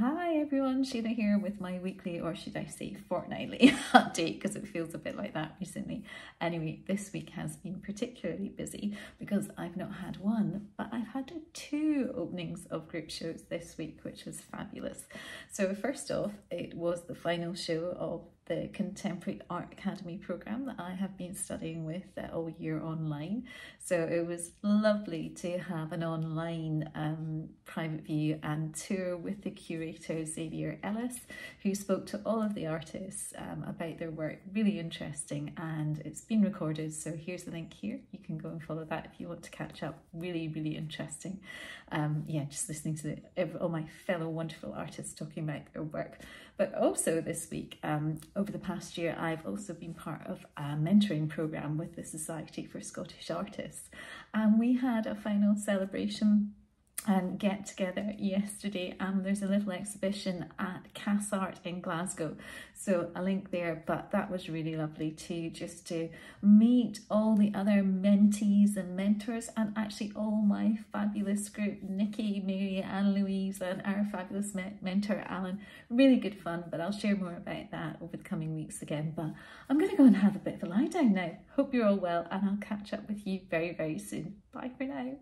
Hi everyone, Sheila here with my weekly, or should I say fortnightly update because it feels a bit like that recently. Anyway, this week has been particularly busy because I've not had one, but I've had two openings of group shows this week, which was fabulous. So first off, it was the final show of the Contemporary Art Academy programme that I have been studying with uh, all year online. So it was lovely to have an online um, private view and tour with the curator Xavier Ellis, who spoke to all of the artists um, about their work. Really interesting, and it's been recorded. So here's the link here. You can go and follow that if you want to catch up. Really, really interesting. Um, yeah, just listening to the, all my fellow wonderful artists talking about their work. But also this week, um, over the past year, I've also been part of a mentoring programme with the Society for Scottish Artists. And we had a final celebration and get together yesterday and there's a little exhibition at Cass Art in Glasgow. So a link there but that was really lovely too just to meet all the other mentees and mentors and actually all my fabulous group Nikki, Mary and Louise and our fabulous me mentor Alan. Really good fun but I'll share more about that over the coming weeks again. But I'm gonna go and have a bit of a lie down now. Hope you're all well and I'll catch up with you very very soon. Bye for now